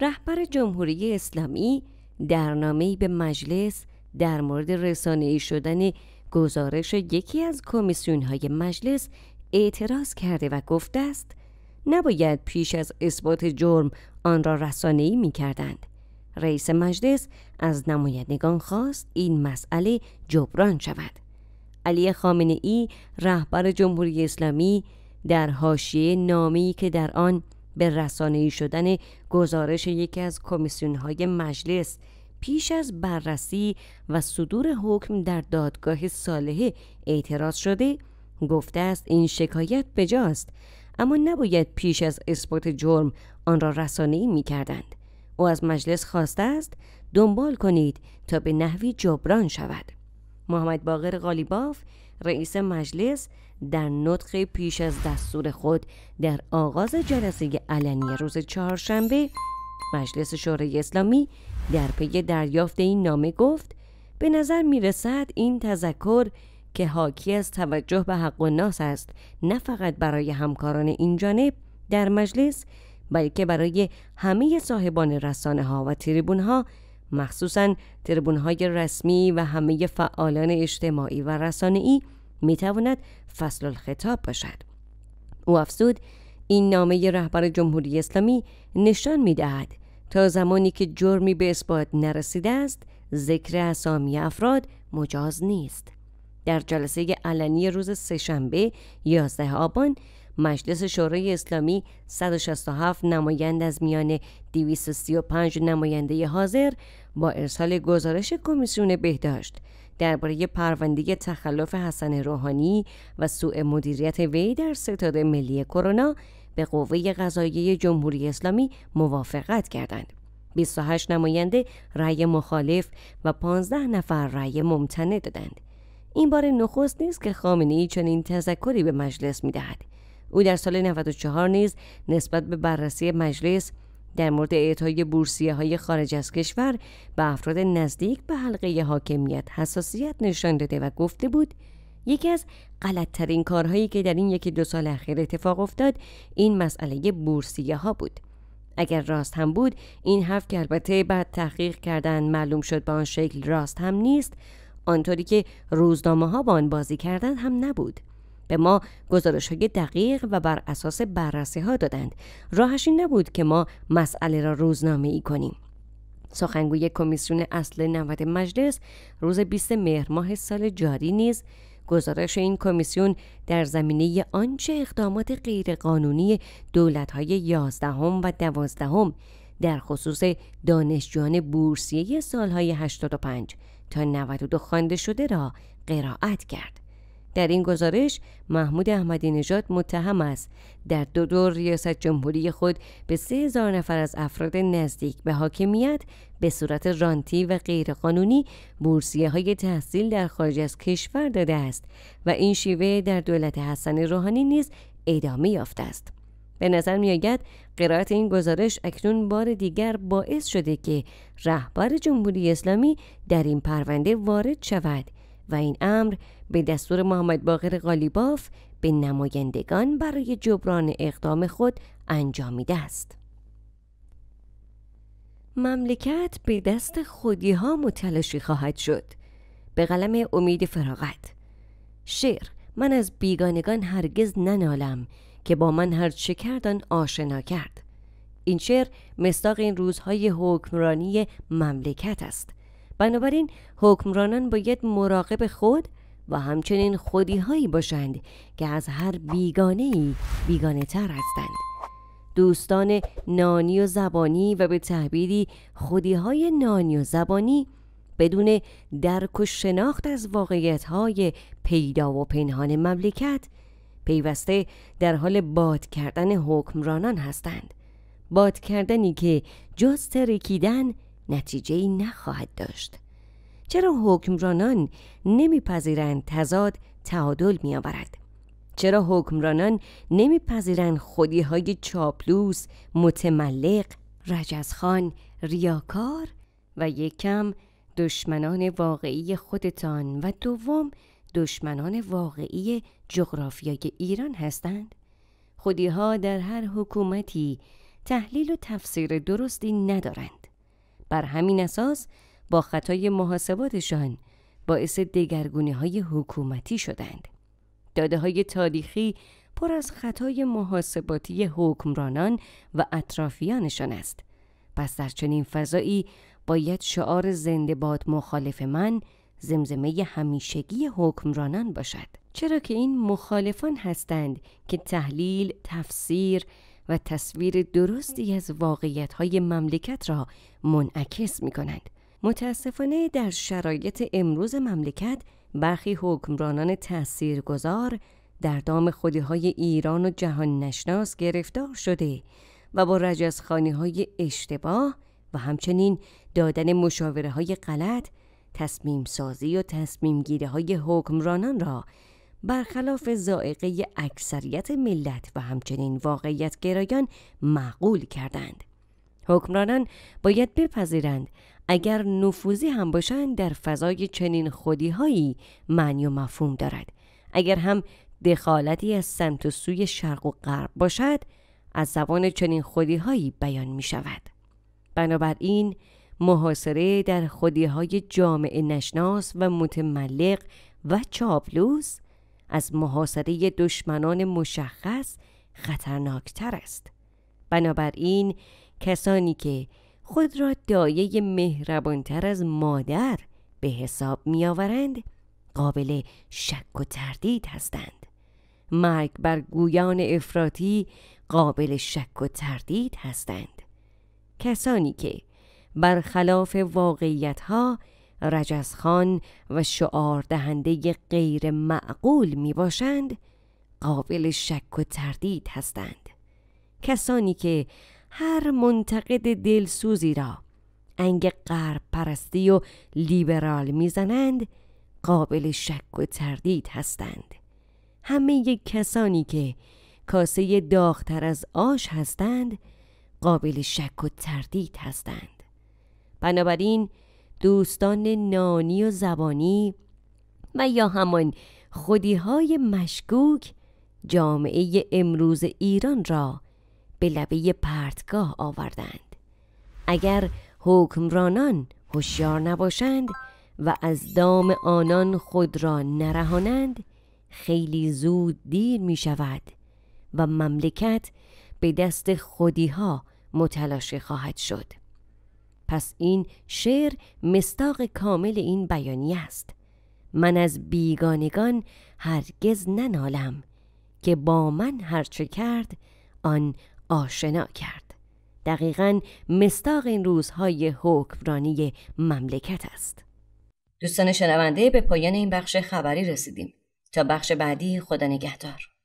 رهبر جمهوری اسلامی در نامه‌ای به مجلس در مورد رسانه‌ای شدن گزارش یکی از کمیسیون های مجلس اعتراض کرده و گفته است نباید پیش از اثبات جرم آن را رسانه‌ای می کردند. رئیس مجلس از نمایندگان خواست این مسئله جبران شود. علی خامنه ای رهبر جمهوری اسلامی در حاشیه نامی که در آن به رسانه‌ای شدن گزارش یکی از کمیسیون‌های مجلس پیش از بررسی و صدور حکم در دادگاه صالحه اعتراض شده گفته است این شکایت بجاست اما نباید پیش از اثبات جرم آن را رسانه‌ای می کردند. او از مجلس خواسته است دنبال کنید تا به نحوی جبران شود. محمد باقر غالیباف رئیس مجلس در نطق پیش از دستور خود در آغاز جلسه علنی روز چهارشنبه مجلس شورای اسلامی در پی دریافت این نامه گفت به نظر می رسد این تذکر که حاکی از توجه به حق و ناس است نه فقط برای همکاران این جانب در مجلس بلکه برای همه صاحبان رسانه ها و تریبون ها مخصوصا تریبون های رسمی و همه فعالان اجتماعی و رسانه ای می تواند فصل الخطاب باشد. او افزود این نامه رهبر جمهوری اسلامی نشان می دهد تا زمانی که جرمی به اثبات نرسیده است ذکر اسامی افراد مجاز نیست. در جلسه علنی روز سهشنبه 11 آبان مجلس شورای اسلامی 167 نمایند از میان 235 نماینده حاضر با ارسال گزارش کمیسیون بهداشت. درباره پرونده تخلف حسن روحانی و سوء مدیریت وی در ستاد ملی کرونا به قوه قضاییه جمهوری اسلامی موافقت کردند. 28 نماینده رأی مخالف و 15 نفر رأی ممتنع دادند. این بار نخست نیست که خامنه ای چنین تذکری به مجلس می دهد. او در سال 94 نیز نسبت به بررسی مجلس در مورد اعطای بورسیه های خارج از کشور به افراد نزدیک به حلقه حاکمیت حساسیت نشان داده و گفته بود یکی از غلطترین کارهایی که در این یکی دو سال اخیر اتفاق افتاد این مسئله بورسیه ها بود. اگر راست هم بود این حرف که البته بعد تحقیق کردن معلوم شد به آن شکل راست هم نیست آنطوری که روزنامه ها با آن بازی کردن هم نبود. به ما گزارش های دقیق و بر اساس بررسی ها دادند راهش نبود که ما مسئله را روزنامه ای کنیم سخنگوی کمیسیون اصل 90 مجلس روز 20 مهر ماه سال جاری نیز گزارش این کمیسیون در زمینه آنچه اقدامات غیرقانونی دولت‌های یازدهم و دوازدهم در خصوص دانشجویان بورسیه سالهای 85 تا 92 خوانده شده را قرائت کرد. در این گزارش محمود احمدی نژاد متهم است در دو دور ریاست جمهوری خود به سه هزار نفر از افراد نزدیک به حاکمیت به صورت رانتی و غیرقانونی بورسیه های تحصیل در خارج از کشور داده است و این شیوه در دولت حسن روحانی نیز ادامه یافته است. به نظر می آید قرائت این گزارش اکنون بار دیگر باعث شده که رهبر جمهوری اسلامی در این پرونده وارد شود و این امر به دستور محمد باقر غالیباف به نمایندگان برای جبران اقدام خود انجامیده است. مملکت به دست خودی ها متلاشی خواهد شد. به قلم امید فراغت شعر من از بیگانگان هرگز ننالم که با من هر چه کردن آشنا کرد این شعر مستاق این روزهای حکمرانی مملکت است بنابراین حکمرانان باید مراقب خود و همچنین خودی هایی باشند که از هر بیگانه ای بیگانه تر هستند. دوستان نانی و زبانی و به تعبیری خودی های نانی و زبانی بدون درک و شناخت از واقعیت های پیدا و پنهان مملکت پیوسته در حال باد کردن حکمرانان هستند. باد کردنی که جز ترکیدن نتیجه ای نخواهد داشت. چرا حکمرانان نمیپذیرند تضاد تعادل میآورد؟ چرا حکمرانان نمیپذیرند خودی های چاپلوس متملق رجزخان ریاکار و یکم دشمنان واقعی خودتان و دوم دشمنان واقعی جغرافیای ایران هستند؟ خودی ها در هر حکومتی تحلیل و تفسیر درستی ندارند. بر همین اساس با خطای محاسباتشان باعث دگرگونی های حکومتی شدند. داده های تاریخی پر از خطای محاسباتی حکمرانان و اطرافیانشان است. پس در چنین فضایی باید شعار زنده باد مخالف من زمزمه همیشگی حکمرانان باشد. چرا که این مخالفان هستند که تحلیل، تفسیر و تصویر درستی از واقعیت های مملکت را منعکس می کنند. متاسفانه در شرایط امروز مملکت برخی حکمرانان تاثیرگذار در دام های ایران و جهان نشناس گرفتار شده و با رجزخانی های اشتباه و همچنین دادن مشاوره های غلط تصمیم سازی و تصمیم گیری های حکمرانان را برخلاف زائقه اکثریت ملت و همچنین واقعیت گرایان معقول کردند. حکمرانان باید بپذیرند اگر نفوذی هم باشند در فضای چنین خودیهایی معنی و مفهوم دارد. اگر هم دخالتی از سمت و سوی شرق و غرب باشد از زبان چنین خودیهایی بیان می شود. بنابراین محاصره در خودیهای جامعه نشناس و متملق و چاپلوس از محاصره دشمنان مشخص خطرناکتر است. بنابراین کسانی که خود را دایه مهربانتر از مادر به حساب میآورند قابل شک و تردید هستند. مرگ بر گویان افراطی قابل شک و تردید هستند. کسانی که برخلاف واقعیت ها رجزخان و شعار دهنده غیر معقول می باشند قابل شک و تردید هستند. کسانی که هر منتقد دلسوزی را انگ غرب پرستی و لیبرال می‌زنند قابل شک و تردید هستند. همه کسانی که کاسه داغتر از آش هستند قابل شک و تردید هستند. بنابراین دوستان نانی و زبانی و یا همان خودیهای مشکوک جامعه امروز ایران را به لبه پرتگاه آوردند. اگر حکمرانان هوشیار نباشند و از دام آنان خود را نرهانند خیلی زود دیر می شود و مملکت به دست خودیها متلاشی خواهد شد. پس این شعر مستاق کامل این بیانی است. من از بیگانگان هرگز ننالم که با من هرچه کرد آن آشنا کرد. دقیقا مستاق این روزهای حکمرانی مملکت است. دوستان شنونده به پایان این بخش خبری رسیدیم. تا بخش بعدی خدا نگهدار.